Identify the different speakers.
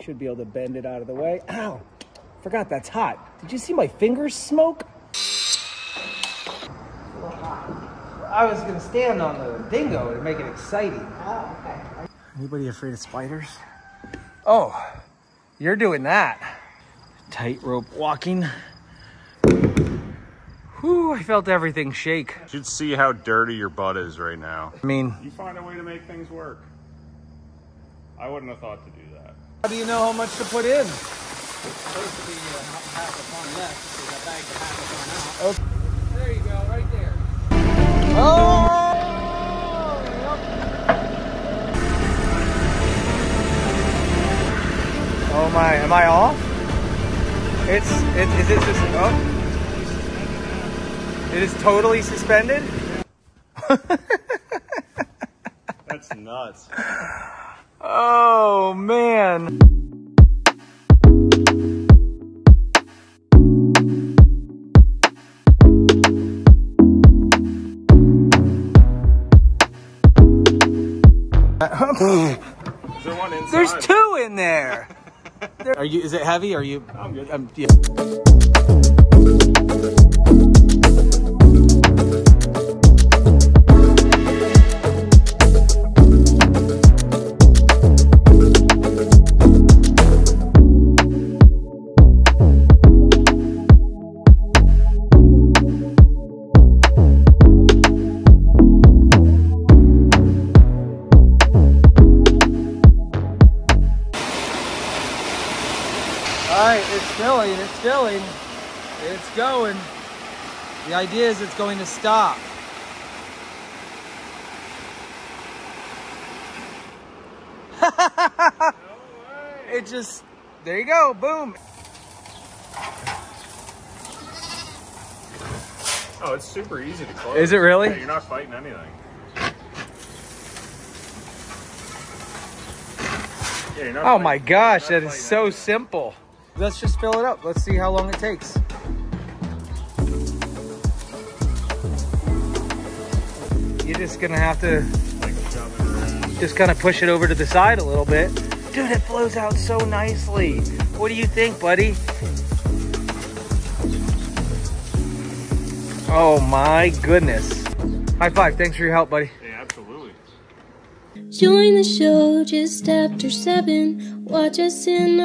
Speaker 1: should be able to bend it out of the way. Ow! Forgot that's hot. Did you see my fingers smoke? I was gonna stand on the dingo to make it exciting.
Speaker 2: Oh, okay.
Speaker 1: Anybody afraid of spiders? Oh, you're doing that. Tightrope walking. Whew, I felt everything shake.
Speaker 3: You should see how dirty your butt is right now.
Speaker 1: I mean,
Speaker 3: You find a way to make things work. I wouldn't have thought to do that.
Speaker 1: How do you know how much to put in?
Speaker 2: Supposed to be uh, half a pound less, because I bagged a half a pound out.
Speaker 1: There you go, right there. Oh! Oh my, am I off? It's, it, is it just, oh. It is totally suspended?
Speaker 3: That's nuts.
Speaker 1: Oh man.
Speaker 3: Is there one inside?
Speaker 1: There's two in there. Are you? Is it heavy? Are you?
Speaker 3: I'm good.
Speaker 1: Um, yeah. All right, it's filling. It's filling. It's going. The idea is it's going to stop. no it just, there you go, boom.
Speaker 3: Oh, it's super easy to close.
Speaker 1: Is it really?
Speaker 3: Yeah, you're not fighting anything. Yeah, you're not
Speaker 1: Oh my gosh,
Speaker 3: not
Speaker 1: is so simple. Let's just fill it up. Let's see how long it takes. You're just gonna have to
Speaker 3: Like shove it around.
Speaker 1: just kind of push it over to the side a little bit. Dude, it flows out so nicely. What do you think, buddy? Oh my goodness. High five. Thanks for your help, buddy.
Speaker 3: Yeah, absolutely.
Speaker 4: Join the show just after seven. Watch us in